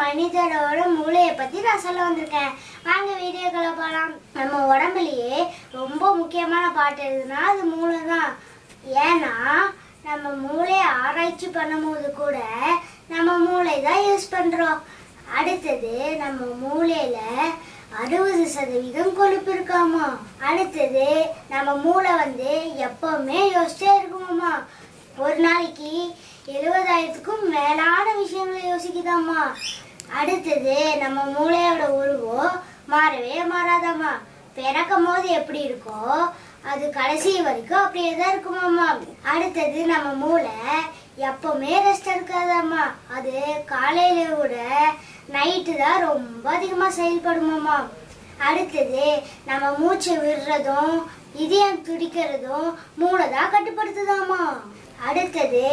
மனிதரோட மூளையை பத்தி நான் சொல்ல வந்திருக்கேன். வாங்க வீடியோக்குள்ள போகலாம் நம்ம உடம்புலயே ரொம்ப முக்கியமான பாட்டு எதுனா அது மூளை தான் ஏன்னா நம்ம மூளையை ஆராய்ச்சி பண்ணும்போது கூட நம்ம மூளை தான் யூஸ் பண்றோம். அடுத்தது நம்ம மூளையில அறுபது சதவீதம் கொழுப்பு இருக்காமா? அடுத்தது நம்ம மூளை வந்து எப்பவுமே யோசிச்சே ஒரு நாளைக்கு எழுபதாயிரத்துக்கும் மேலான விஷயங்களை யோசிக்குதாம்மா. அடுத்தது நம்ம மூளையோட உருவம் மாறவே மாறாதாம்மா. பிறக்கும் போது எப்படி இருக்கோ அது கடைசி வரைக்கும் அப்படியே தான் இருக்குமாம்மா. அடுத்தது நம்ம மூளை எப்பவுமே ரெஸ்ட் இருக்காதாம்மா அது காலையில விட நைட்டு தான் ரொம்ப அதிகமாக செயல்படுமாம்மா. அடுத்தது நம்ம மூச்சை விடுறதும் இதயம் துடிக்கிறதும் மூளை தான் கட்டுப்படுத்துதாம்மா. அடுத்தது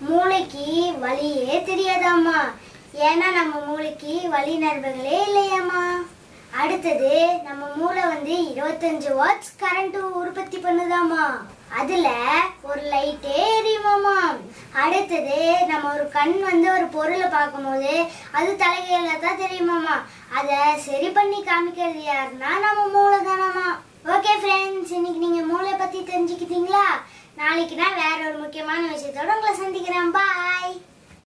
மூளைக்கு வலியே தெரியாதாம்மா. ஏன்னா நம்ம மூளைக்கு வழி நண்பர்களே இல்லையாம்மா. அடுத்தது நம்ம மூளை வந்து இருபத்தஞ்சு வாட்ஸ் கரண்ட் உற்பத்தி பண்ணுதாமா அதுல ஒரு லைட்டே எரியுமாமா அடுத்தது நம்ம ஒரு கண் வந்து ஒரு பொருளை பார்க்கும்போது அது தலைகையில தான் தெரியுமாமா அதை சரி பண்ணி காமிக்கிறது யாருன்னா நம்ம மூளை தானாமா ஓகே ஃப்ரெண்ட்ஸ் இன்னைக்கு நீங்க மூளை பத்தி தெரிஞ்சுக்கிட்டீங்களா? நாளைக்கு நான் வேற ஒரு முக்கியமான விஷயத்தோட உங்களை சந்திக்கிறேன். பாய்